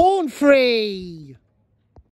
Born free!